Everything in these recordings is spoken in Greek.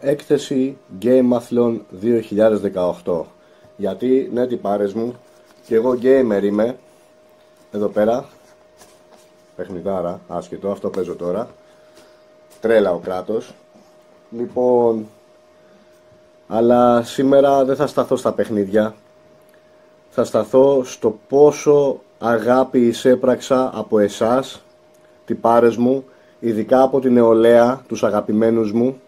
έκθεση Gameathlon 2018 γιατί ναι τι πάρες μου και εγώ gamer είμαι. Εδώ πέρα. Παιχνιδάρα, άσχετο, αυτό παίζω τώρα. Τρέλα ο κράτος. Λοιπόν αλλά σήμερα δεν θα σταθώ στα παιχνίδια. Θα σταθώ στο πόσο αγάπη εισέπραξα από εσάς. Πάρες μου ειδικά από την νεολαία, τους αγαπημένους μου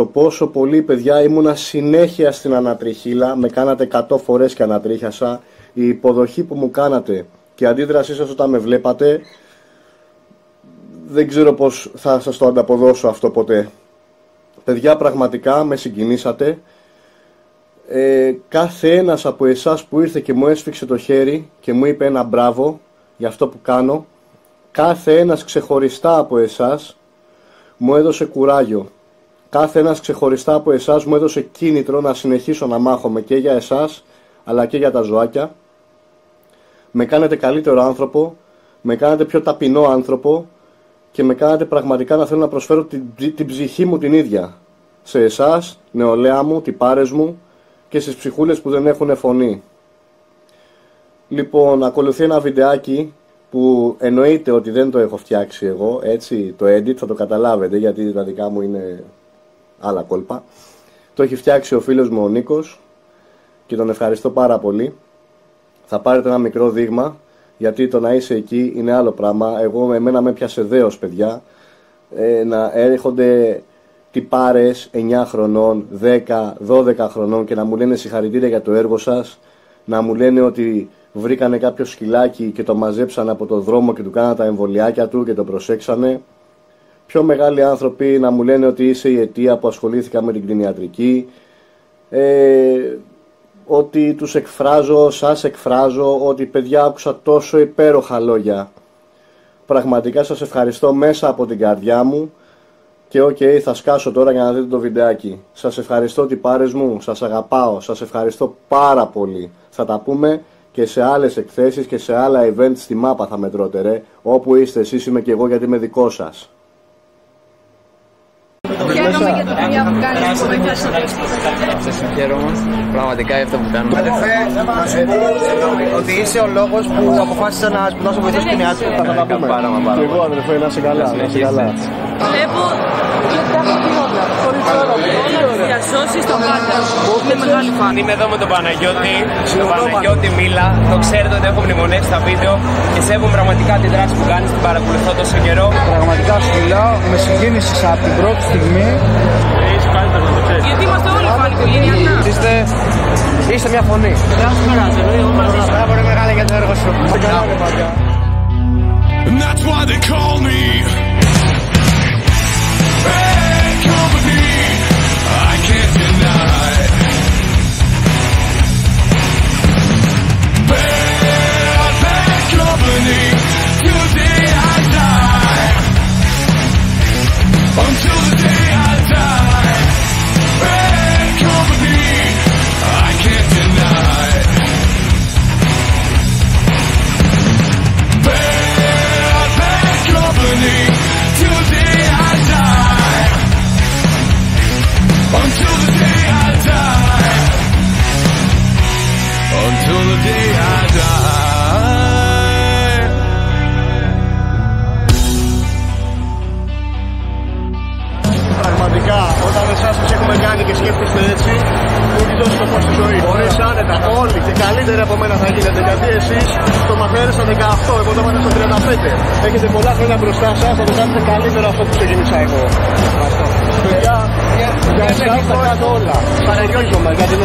το πόσο πολύ παιδιά ήμουνα συνέχεια στην ανατριχίλα, με κάνατε 100 φορές και ανατρίχιασα, η υποδοχή που μου κάνατε και η αντίδρασή σας όταν με βλέπατε, δεν ξέρω πως θα σας το ανταποδώσω αυτό ποτέ. Παιδιά πραγματικά με συγκινήσατε, ε, κάθε ένας από εσάς που ήρθε και μου έσφιξε το χέρι και μου είπε ένα μπράβο για αυτό που κάνω, κάθε ένας ξεχωριστά από εσάς μου έδωσε κουράγιο Κάθε ένας ξεχωριστά από εσάς μου έδωσε κίνητρο να συνεχίσω να μάχομαι και για εσάς αλλά και για τα ζωάκια. Με κάνετε καλύτερο άνθρωπο, με κάνετε πιο ταπεινό άνθρωπο και με κάνετε πραγματικά να θέλω να προσφέρω την, την ψυχή μου την ίδια. Σε εσάς, νεολαία μου, τυπάρες μου και στις ψυχούλες που δεν έχουν φωνή. Λοιπόν, ακολουθεί ένα βιντεάκι που εννοείται ότι δεν το έχω φτιάξει εγώ, έτσι, το edit θα το καταλάβετε γιατί τα δικά μου είναι άλλα κόλπα. Το έχει φτιάξει ο φίλος μου ο Νίκος και τον ευχαριστώ πάρα πολύ. Θα πάρετε ένα μικρό δείγμα γιατί το να είσαι εκεί είναι άλλο πράγμα. Εγώ εμένα με πιάσε δέος παιδιά ε, να έρχονται τυπάρες 9 χρονών, 10, 12 χρονών και να μου λένε συγχαρητήρια για το έργο σας να μου λένε ότι βρήκανε κάποιο σκυλάκι και το μαζέψαν από το δρόμο και του κάνανε τα εμβολιάκια του και το προσέξανε πιο μεγάλοι άνθρωποι να μου λένε ότι είσαι η αιτία που ασχολήθηκα με την κτηνιατρική, ε, ότι τους εκφράζω, σας εκφράζω, ότι παιδιά άκουσα τόσο υπέροχα λόγια. Πραγματικά σας ευχαριστώ μέσα από την καρδιά μου και OK, okay, θα σκάσω τώρα για να δείτε το βιντεάκι. Σας ευχαριστώ τυπάρες μου, σας αγαπάω, σας ευχαριστώ πάρα πολύ. Θα τα πούμε και σε άλλες εκθέσεις και σε άλλα event στη μάπα θα μετρώτε ρε. Όπου είστε εσείς είμαι και εγώ γιατί είμαι δικό σας. Χαίρομαι για τη δουλειά που κάνεις που βοηθάς Σε συγχαίρω πραγματικά για αυτό που κάνουμε. Αδερφέ, να σου πω ότι είσαι ο λόγος που αποφάσισα να σπουδάσω βοηθός στην ιατρική. Θα τα πούμε. Και εγώ αδερφέ, να είσαι καλά. Να είσαι καλά. Βλέπω διασώσεις τον πάντα. Είμαι μεγάλη φαν. Είμαι εδώ με τον Παναγιώτη, τον Παναγιώτη Μίλα. Το ξέρετε ότι έχω μνημονεύσει τα βίντεο και σέβομαι πραγματικά τη δράση που κάνεις, την παρακολουθώ τόσο καιρό. Πραγματικά σου μιλάω, με συγκίνησες από την πρώτη στιγμή. Γιατί είμαστε όλοι φαν οικογενειακά. Είστε, είστε μια φωνή. Μπράβο ρε μεγάλη για το έργο σου. And that's why they call me Until the day I die. Πραγματικά, όταν εσάς σας έχουμε κάνει και σκέφτεστε έτσι, μου έχει δώσει το φως στη ζωή. Μπορείς άνετα, όλοι και καλύτεροι από μένα θα γίνετε, γιατί εσείς το μαθαίνετε στα 18, εγώ το μάθα στα 35. Έχετε πολλά χρόνια μπροστά σας, θα το κάνετε καλύτερο αυτό που ξεκίνησα εγώ. Παιδιά, για εσάς τα κάνω όλα. Παρεγιώκομαι, για την